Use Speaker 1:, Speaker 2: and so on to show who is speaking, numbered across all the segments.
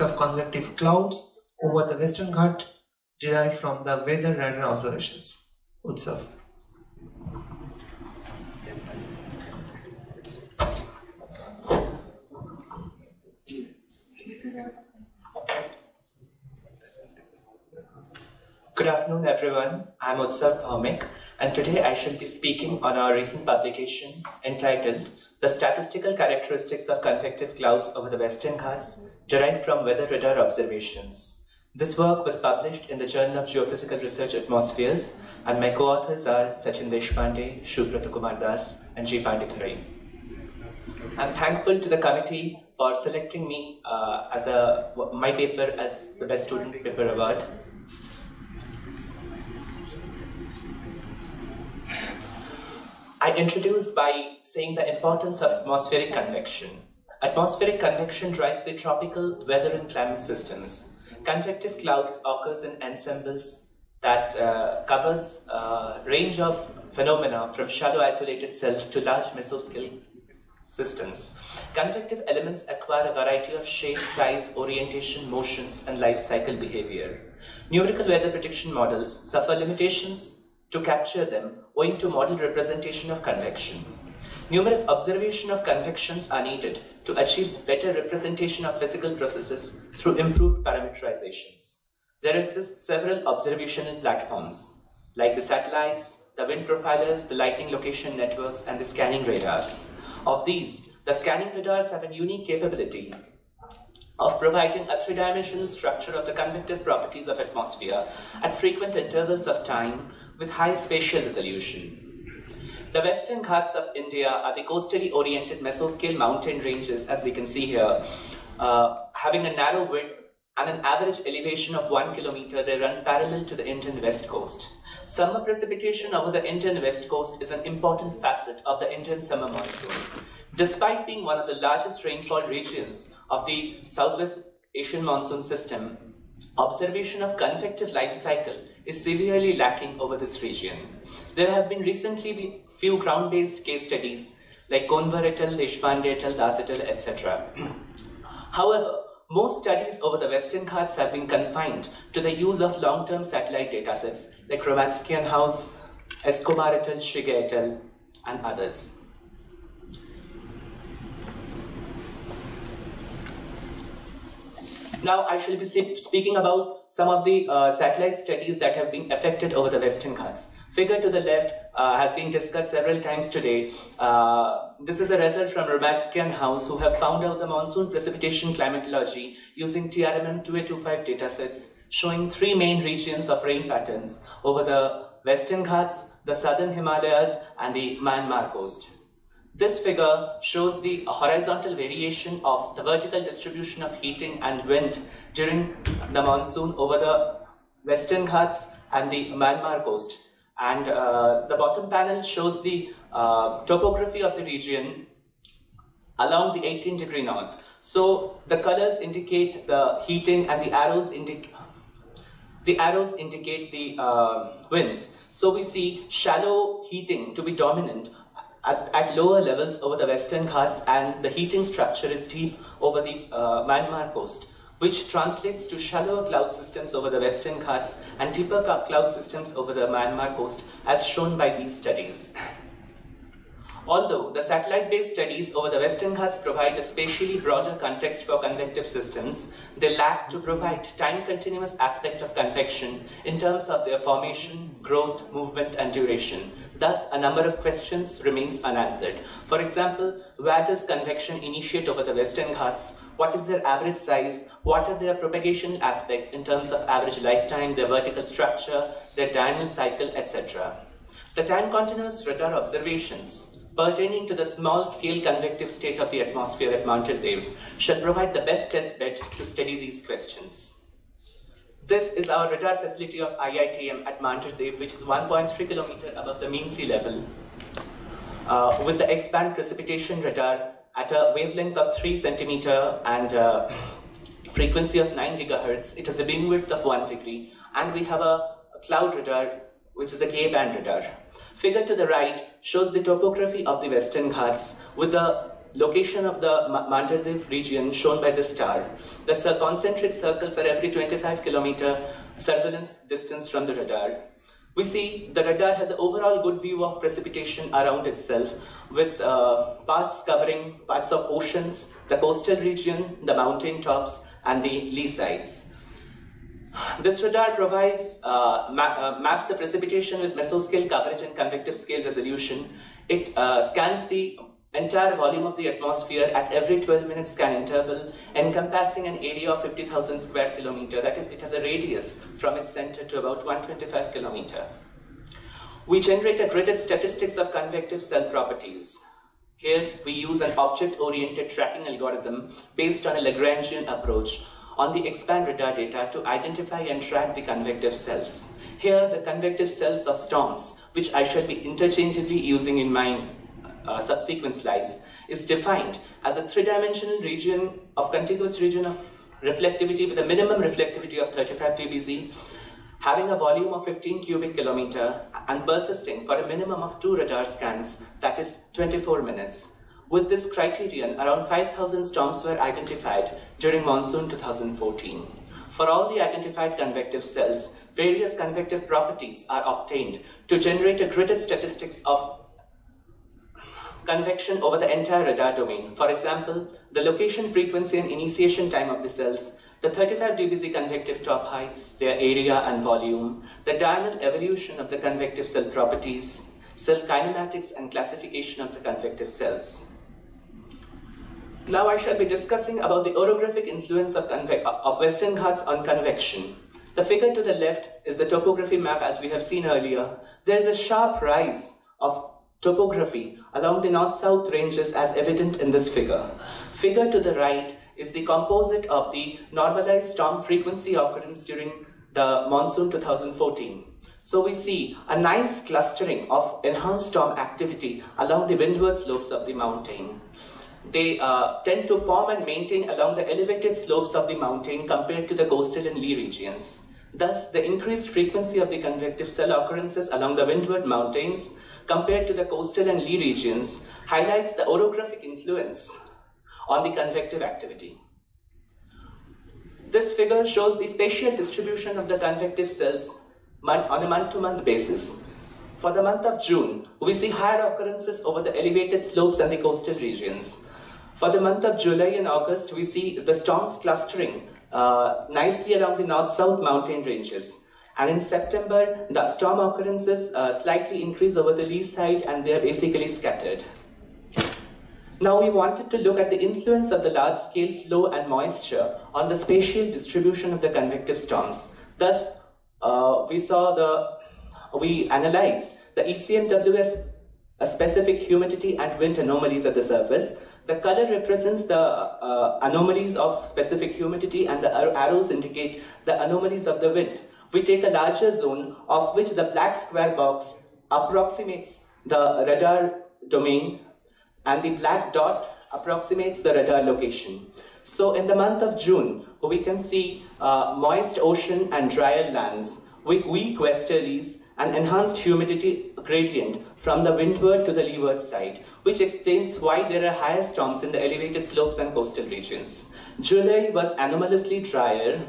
Speaker 1: of convective clouds over the Western Ghat derived from the weather radar observations. Utsav.
Speaker 2: Good afternoon, everyone. I'm Utsav Bhowmik, and today I shall be speaking on our recent publication entitled The Statistical Characteristics of Convective Clouds over the Western Ghats Derived from Weather Radar Observations. This work was published in the Journal of Geophysical Research Atmospheres, and my co-authors are Sachin Deshpande, Subrata Kumar Das, and G. Pandithurai. I'm thankful to the committee for selecting me uh, as a my paper as the best student paper award I introduce by saying the importance of atmospheric convection. Atmospheric convection drives the tropical weather and climate systems. Convective clouds occurs in ensembles that uh, covers a range of phenomena from shallow isolated cells to large mesoscale systems. Convective elements acquire a variety of shape, size, orientation, motions, and life cycle behavior. Numerical weather prediction models suffer limitations to capture them owing to model representation of convection. Numerous observation of convections are needed to achieve better representation of physical processes through improved parameterizations. There exist several observational platforms, like the satellites, the wind profilers, the lightning location networks, and the scanning radars. Of these, the scanning radars have a unique capability of providing a three-dimensional structure of the convective properties of atmosphere at frequent intervals of time with high spatial resolution. The western Ghats of India are the coastally oriented mesoscale mountain ranges, as we can see here, uh, having a narrow width and an average elevation of one kilometer. They run parallel to the Indian west coast. Summer precipitation over the Indian west coast is an important facet of the Indian summer monsoon. Despite being one of the largest rainfall regions of the Southwest Asian monsoon system, observation of convective life cycle is severely lacking over this region. There have been recently few ground-based case studies like Konwar et al., Deshpande et al., Das et al., etc. However, most studies over the Western Ghats have been confined to the use of long-term satellite datasets like Romatschke and Houze, Escobar et al., Schwigger et al., and others. Now I shall be speaking about some of the uh, satellite studies that have been affected over the Western Ghats. Figure to the left uh, has been discussed several times today. Uh, this is a result from Romatschke and Houze who have found out the monsoon precipitation climatology using TRMM 2A25 datasets showing three main regions of rain patterns over the Western Ghats, the Southern Himalayas and the Myanmar coast. This figure shows the horizontal variation of the vertical distribution of heating and wind during the monsoon over the Western Ghats and the Myanmar coast. And uh, the bottom panel shows the uh, topography of the region along the 18 degree north. So the colors indicate the heating and the arrows indicate the arrows indicate the uh, winds. So we see shallow heating to be dominant at, at, lower levels over the Western Ghats and the heating structure is deep over the uh, Myanmar coast, which translates to shallower cloud systems over the Western Ghats and deeper cloud systems over the Myanmar coast as shown by these studies. Although the satellite-based studies over the Western Ghats provide a spatially broader context for convective systems, they lack to provide time-continuous aspect of convection in terms of their formation, growth, movement, and duration. Thus, a number of questions remains unanswered. For example, where does convection initiate over the Western Ghats? What is their average size? What are their propagation aspect in terms of average lifetime, their vertical structure, their diurnal cycle, etc.? The time continuous radar observations pertaining to the small-scale convective state of the atmosphere at Mandhardev shall provide the best test bed to study these questions. This is our radar facility of IITM at Mount Dev, which is 1.3 kilometer above the mean sea level, uh, with the X-band precipitation radar at a wavelength of 3 centimeter and uh, frequency of 9 gigahertz. It has a beam width of 1 degree, and we have a, a cloud radar which is a K-band radar. Figure to the right shows the topography of the Western Ghats with the location of the Mandhardev region shown by the star. The concentric circles are every 25 kilometer surveillance distance from the radar. We see the radar has an overall good view of precipitation around itself with uh, parts covering parts of oceans, the coastal region, the mountain tops, and the lee sides. This radar provides uh, uh, maps the precipitation with mesoscale coverage and convective scale resolution. It uh, scans the entire volume of the atmosphere at every 12 minute scan interval, encompassing an area of 50,000 square kilometer. That is, it has a radius from its center to about 125 kilometer. We generate a gridded statistics of convective cell properties. Here, we use an object-oriented tracking algorithm based on a Lagrangian approach on the X-band radar data to identify and track the convective cells. Here, the convective cells are storms, which I shall be interchangeably using in my uh, subsequent slides, is defined as a three-dimensional region of contiguous region of reflectivity with a minimum reflectivity of 35 dBz, having a volume of 15 cubic kilometer and persisting for a minimum of two radar scans, that is 24 minutes. With this criterion, around 5,000 storms were identified during monsoon 2014. For all the identified convective cells, various convective properties are obtained to generate a gridded statistics of convection over the entire radar domain. For example, the location, frequency, and initiation time of the cells, the 35 dBz convective top heights, their area and volume, the diurnal evolution of the convective cell properties, cell kinematics and classification of the convective cells. Now I shall be discussing about the orographic influence of, of Western Ghats on convection. The figure to the left is the topography map as we have seen earlier. There is a sharp rise of topography along the north-south ranges as evident in this figure. Figure to the right is the composite of the normalized storm frequency occurrence during the monsoon 2014. So we see a nice clustering of enhanced storm activity along the windward slopes of the mountain they uh, tend to form and maintain along the elevated slopes of the mountain compared to the coastal and lee regions. Thus, the increased frequency of the convective cell occurrences along the windward mountains compared to the coastal and lee regions highlights the orographic influence on the convective activity. This figure shows the spatial distribution of the convective cells on a month-to-month -month basis. For the month of June, we see higher occurrences over the elevated slopes and the coastal regions. For the month of July and August, we see the storms clustering uh, nicely along the north-south mountain ranges. And in September, the storm occurrences uh, slightly increase over the lee side and they are basically scattered. Now we wanted to look at the influence of the large-scale flow and moisture on the spatial distribution of the convective storms. Thus, uh, we saw the, we analyzed the ECMWF specific humidity and wind anomalies at the surface the color represents the uh, anomalies of specific humidity and the arrows indicate the anomalies of the wind. We take a larger zone of which the black square box approximates the radar domain and the black dot approximates the radar location. So in the month of June, we can see uh, moist ocean and drier lands with weak westerlies and enhanced humidity gradient from the windward to the leeward side, which explains why there are higher storms in the elevated slopes and coastal regions. July was anomalously drier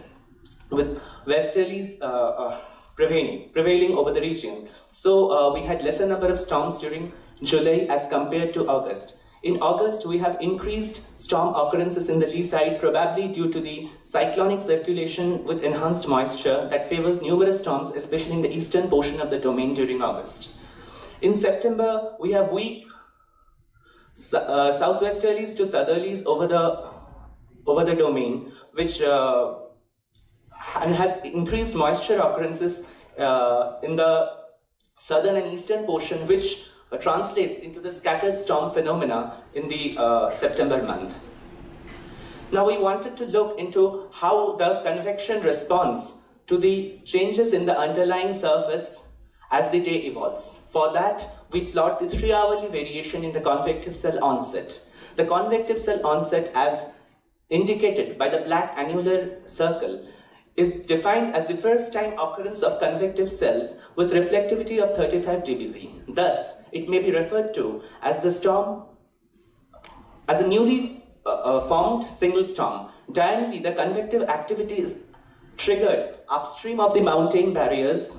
Speaker 2: with westerlies uh, uh, prevailing, prevailing over the region. So uh, we had lesser number of storms during July as compared to August. In August, we have increased storm occurrences in the lee side, probably due to the cyclonic circulation with enhanced moisture that favors numerous storms, especially in the eastern portion of the domain during August. In September, we have weak uh, southwesterlies to southerlies over the over the domain, which uh, and has increased moisture occurrences uh, in the southern and eastern portion, which uh, translates into the scattered storm phenomena in the uh, September month. Now we wanted to look into how the convection responds to the changes in the underlying surface as the day evolves. For that, we plot the three hourly variation in the convective cell onset. The convective cell onset as indicated by the black annular circle is defined as the first time occurrence of convective cells with reflectivity of 35 dBz. Thus, it may be referred to as the storm As a newly uh, uh, formed single storm, diurnally the convective activity is triggered upstream of the mountain barriers,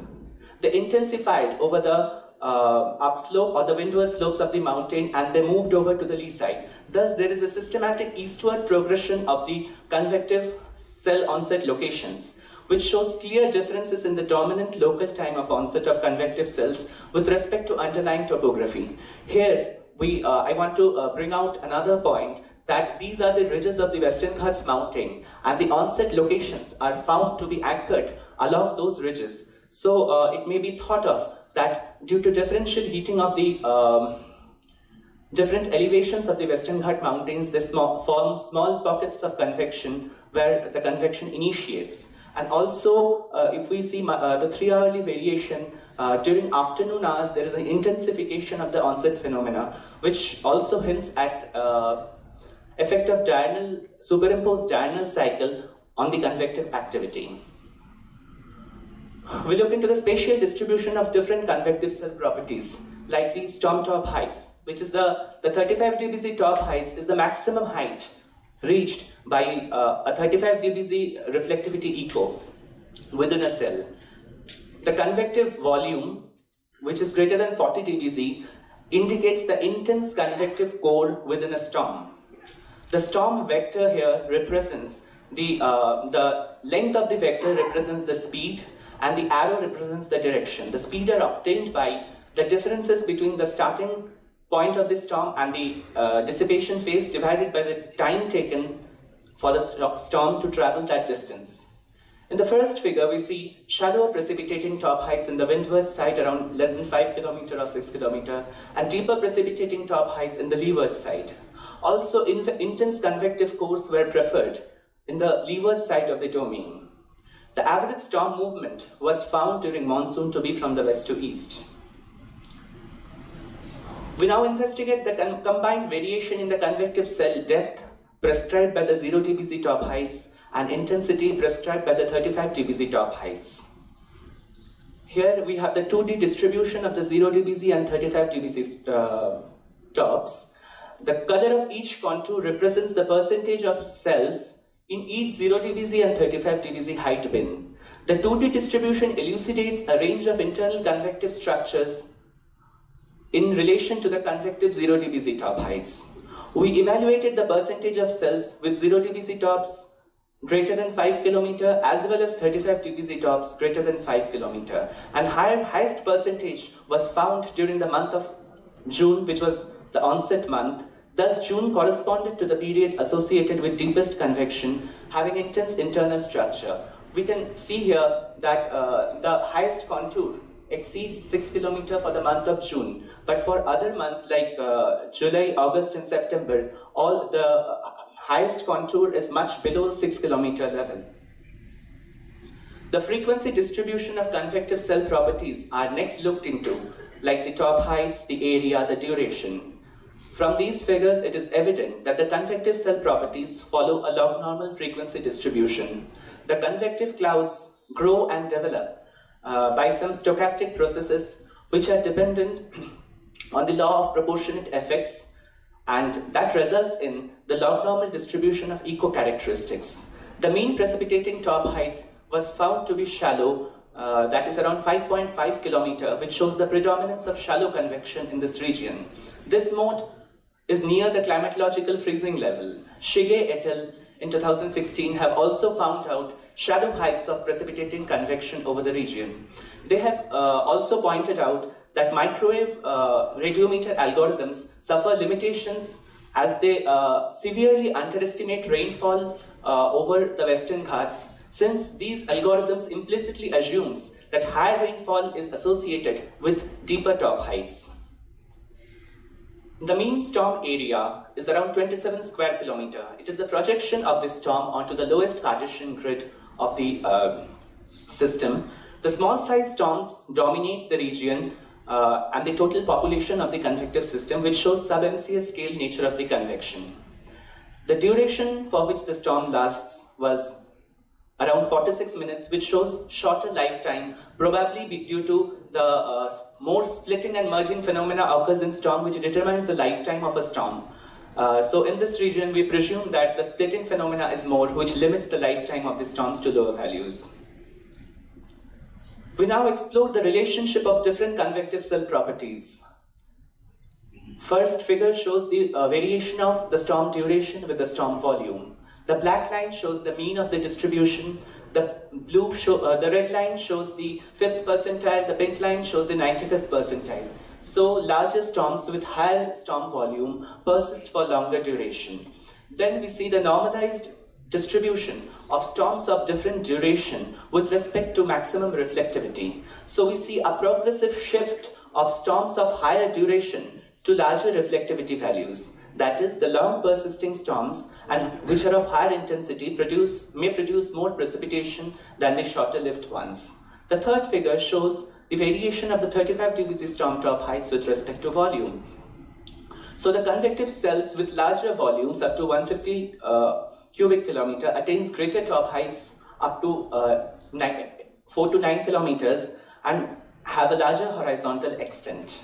Speaker 2: they intensified over the uh, upslope or the windward slopes of the mountain and they moved over to the lee side. Thus, there is a systematic eastward progression of the convective cell onset locations, which shows clear differences in the dominant local time of onset of convective cells with respect to underlying topography. Here, we, uh, I want to uh, bring out another point that these are the ridges of the Western Ghats mountain and the onset locations are found to be anchored along those ridges. So uh, it may be thought of that due to differential heating of the um, different elevations of the Western Ghat mountains, they small, form small pockets of convection where the convection initiates. And also, uh, if we see uh, the three hourly variation, uh, during afternoon hours, there is an intensification of the onset phenomena, which also hints at uh, effect of diurnal, superimposed diurnal cycle on the convective activity. We look into the spatial distribution of different convective cell properties, like the storm top heights, which is the, the 35 dBz top heights is the maximum height reached by uh, a 35 dBz reflectivity echo within a cell. The convective volume, which is greater than 40 dBz, indicates the intense convective core within a storm. The storm vector here represents the, uh, the length of the vector represents the speed and the arrow represents the direction. The speed are obtained by the differences between the starting point of the storm and the uh, dissipation phase divided by the time taken for the storm to travel that distance. In the first figure, we see shallower precipitating top heights in the windward side around less than 5 km or 6 km, and deeper precipitating top heights in the leeward side. Also, in intense convective cores were preferred in the leeward side of the domain. The average storm movement was found during monsoon to be from the west to east. We now investigate the combined variation in the convective cell depth prescribed by the 0 dBz top heights and intensity prescribed by the 35 dBz top heights. Here we have the 2D distribution of the 0 dBz and 35 dBz uh, tops. The color of each contour represents the percentage of cells in each 0 dBz and 35 dBz height bin. The 2D distribution elucidates a range of internal convective structures in relation to the convective 0 dBz top heights. We evaluated the percentage of cells with 0 dBz tops greater than 5 km as well as 35 dBz tops greater than 5 km and higher highest percentage was found during the month of June which was the onset month Thus, June corresponded to the period associated with deepest convection, having intense internal structure. We can see here that uh, the highest contour exceeds 6 km for the month of June. But for other months like uh, July, August, and September, all the uh, highest contour is much below 6 km level. The frequency distribution of convective cell properties are next looked into, like the top heights, the area, the duration. From these figures, it is evident that the convective cell properties follow a log normal frequency distribution. The convective clouds grow and develop uh, by some stochastic processes which are dependent on the law of proportionate effects and that results in the log normal distribution of echo characteristics. The mean precipitating top heights was found to be shallow, uh, that is around 5.5 kilometer, which shows the predominance of shallow convection in this region. This mode is near the climatological freezing level. Shige et al. in 2016 have also found out shadow heights of precipitating convection over the region. They have uh, also pointed out that microwave uh, radiometer algorithms suffer limitations as they uh, severely underestimate rainfall uh, over the Western Ghats since these algorithms implicitly assumes that higher rainfall is associated with deeper top heights. The mean storm area is around 27 square kilometer. It is a projection of the storm onto the lowest Cartesian grid of the uh, system. The small size storms dominate the region uh, and the total population of the convective system, which shows sub-MCS scale nature of the convection. The duration for which the storm lasts was around 46 minutes, which shows shorter lifetime, probably due to the uh, more splitting and merging phenomena occurs in storm, which determines the lifetime of a storm. Uh, so in this region, we presume that the splitting phenomena is more, which limits the lifetime of the storms to lower values. We now explore the relationship of different convective cell properties. First figure shows the uh, variation of the storm duration with the storm volume. The black line shows the mean of the distribution. The blue show, uh, the red line shows the fifth percentile. The pink line shows the 95th percentile. So larger storms with higher storm volume persist for longer duration. Then we see the normalized distribution of storms of different duration with respect to maximum reflectivity. So we see a progressive shift of storms of higher duration to larger reflectivity values. That is, the long persisting storms and which are of higher intensity produce, may produce more precipitation than the shorter lived ones. The third figure shows the variation of the 35 dBz storm top heights with respect to volume. So the convective cells with larger volumes up to 150 uh, cubic kilometer attains greater top heights up to uh, nine, 4 to 9 kilometers and have a larger horizontal extent.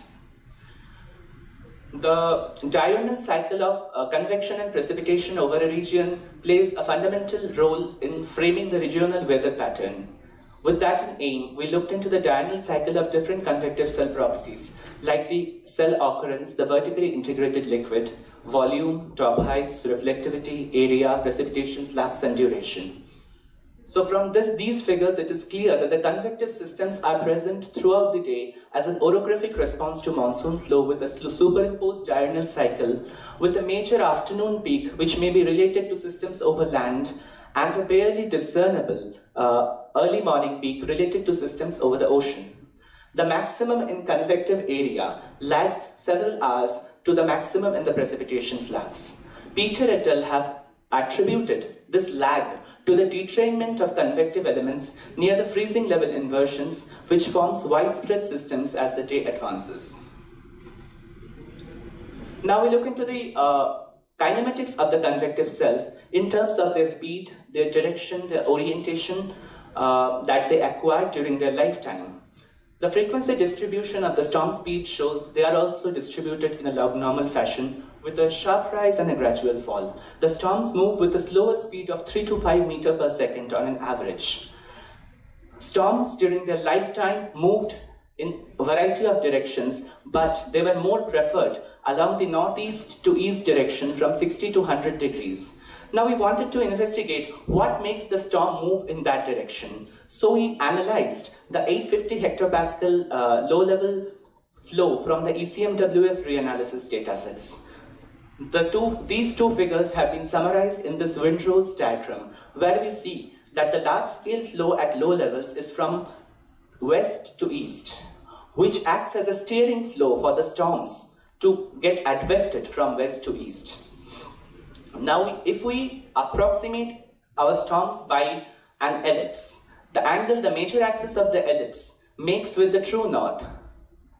Speaker 2: The diurnal cycle of uh, convection and precipitation over a region plays a fundamental role in framing the regional weather pattern. With that in aim, we looked into the diurnal cycle of different convective cell properties, like the cell occurrence, the vertically integrated liquid, volume, top heights, reflectivity, area, precipitation flux, and duration. So from this, these figures, it is clear that the convective systems are present throughout the day as an orographic response to monsoon flow with a superimposed diurnal cycle with a major afternoon peak which may be related to systems over land and a barely discernible uh, early morning peak related to systems over the ocean. The maximum in convective area lags several hours to the maximum in the precipitation flux. Peter et al. have attributed this lag to the detrainment of convective elements near the freezing level inversions, which forms widespread systems as the day advances. Now we look into the uh, kinematics of the convective cells in terms of their speed, their direction, their orientation uh, that they acquire during their lifetime. The frequency distribution of the storm speed shows they are also distributed in a log normal fashion with a sharp rise and a gradual fall. The storms move with a slower speed of 3 to 5 meter per second on an average. Storms during their lifetime moved in a variety of directions, but they were more preferred along the northeast to east direction from 60 to 100 degrees. Now we wanted to investigate what makes the storm move in that direction. So we analyzed the 850 hectopascal uh, low-level flow from the ECMWF reanalysis datasets. The two, these two figures have been summarized in this wind rose diagram, where we see that the large-scale flow at low levels is from west to east, which acts as a steering flow for the storms to get advected from west to east. Now, if we approximate our storms by an ellipse, the angle, the major axis of the ellipse makes with the true north.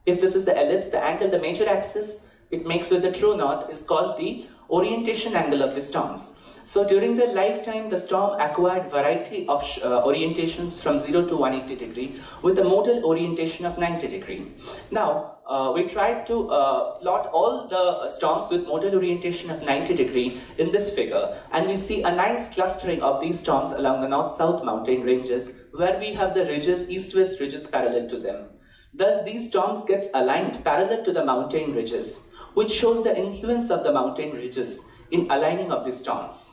Speaker 2: If this is the ellipse, the angle, the major axis it makes with the true north is called the orientation angle of the storms. So during their lifetime, the storm acquired variety of uh, orientations from 0 to 180 degree with a modal orientation of 90 degree. Now, uh, we tried to uh, plot all the storms with modal orientation of 90 degree in this figure and we see a nice clustering of these storms along the north-south mountain ranges where we have the ridges, east-west ridges parallel to them. Thus, these storms gets aligned parallel to the mountain ridges, which shows the influence of the mountain ridges in aligning of the storms.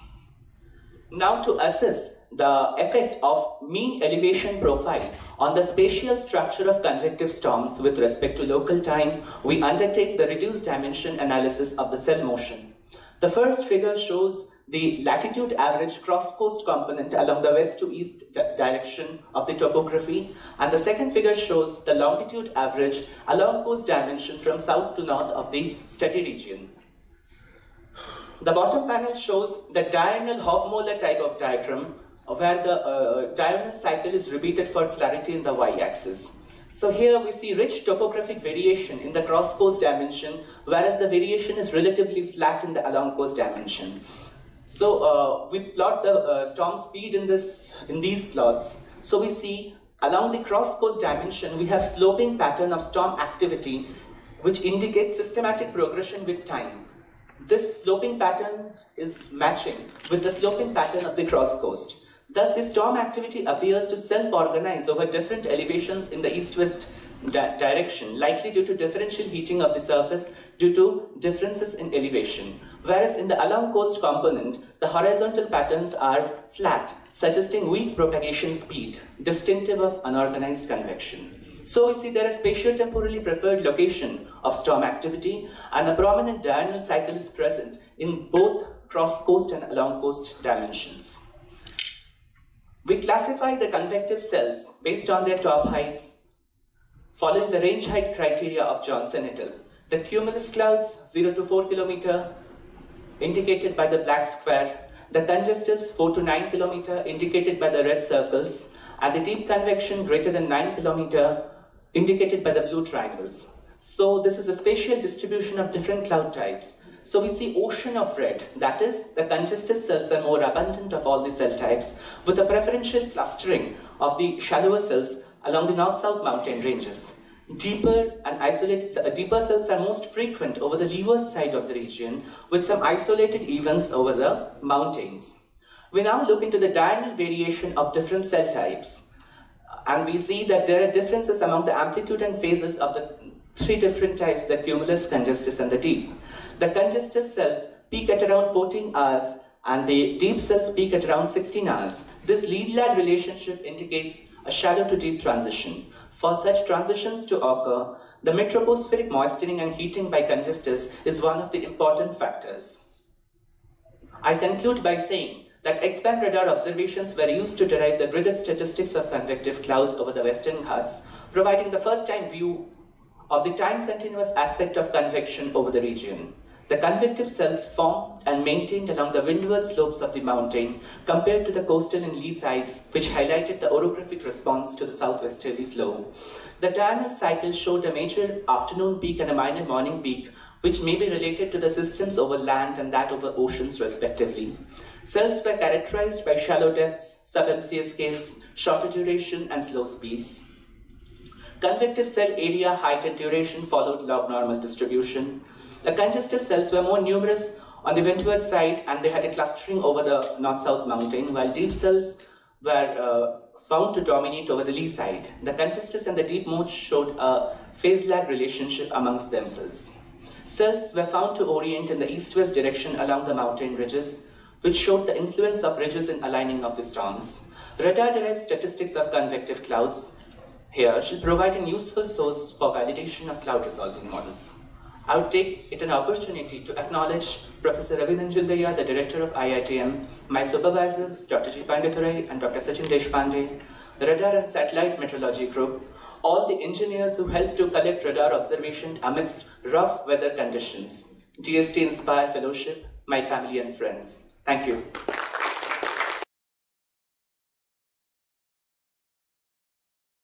Speaker 2: Now to assess the effect of mean elevation profile on the spatial structure of convective storms with respect to local time, we undertake the reduced dimension analysis of the cell motion. The first figure shows the latitude average cross-coast component along the west to east direction of the topography, and the second figure shows the longitude average along coast dimension from south to north of the study region. The bottom panel shows the diurnal Hovmöller type of diagram where the uh, diurnal cycle is repeated for clarity in the y-axis. So here we see rich topographic variation in the cross-coast dimension, whereas the variation is relatively flat in the along-coast dimension. So uh, we plot the uh, storm speed in this in these plots. So we see along the cross-coast dimension, we have sloping pattern of storm activity, which indicates systematic progression with time. This sloping pattern is matching with the sloping pattern of the cross coast. Thus, the storm activity appears to self-organize over different elevations in the east-west di direction, likely due to differential heating of the surface due to differences in elevation. Whereas in the along coast component, the horizontal patterns are flat, suggesting weak propagation speed, distinctive of unorganized convection. So we see there is spatio-temporally preferred location of storm activity and a prominent diurnal cycle is present in both cross-coast and along-coast dimensions. We classify the convective cells based on their top heights following the range height criteria of Johnson et al. The cumulus clouds 0 to 4 kilometer indicated by the black square, the congestus 4 to 9 km indicated by the red circles, and the deep convection greater than 9 km indicated by the blue triangles. So this is a spatial distribution of different cloud types. So we see ocean of red, that is, the congestus cells are more abundant of all the cell types, with a preferential clustering of the shallower cells along the north-south mountain ranges. Deeper and isolated uh, deeper cells are most frequent over the leeward side of the region, with some isolated events over the mountains. We now look into the diurnal variation of different cell types, and we see that there are differences among the amplitude and phases of the three different types, the cumulus, congestus, and the deep. The congestus cells peak at around 14 hours, and the deep cells peak at around 16 hours. This lead-lag relationship indicates a shallow to deep transition. For such transitions to occur, the mid-tropospheric moistening and heating by congestus is one of the important factors. I conclude by saying that X-band radar observations were used to derive the gridded statistics of convective clouds over the Western Ghats, providing the first-time view of the time-continuous aspect of convection over the region. The convective cells formed and maintained along the windward slopes of the mountain compared to the coastal and lee sides, which highlighted the orographic response to the southwesterly flow. The diurnal cycle showed a major afternoon peak and a minor morning peak, which may be related to the systems over land and that over oceans respectively. Cells were characterized by shallow depths, sub-MCS scales, shorter duration, and slow speeds. Convective cell area, height, and duration followed log normal distribution. The congestus cells were more numerous on the windward side and they had a clustering over the north-south mountain, while deep cells were uh, found to dominate over the lee side. The congestus and the deep modes showed a phase lag relationship amongst themselves. Cells were found to orient in the east-west direction along the mountain ridges, which showed the influence of ridges in aligning of the storms. Radar-derived statistics of convective clouds here should provide a useful source for validation of cloud resolving models. I would take it an opportunity to acknowledge Professor Ravi Nanjundiah, the director of IITM, my supervisors, Dr. G. Pandithurai and Dr. Sachin Deshpande, the Radar and Satellite Meteorology Group, all the engineers who helped to collect radar observation amidst rough weather conditions, DST Inspire Fellowship, my family and friends. Thank you.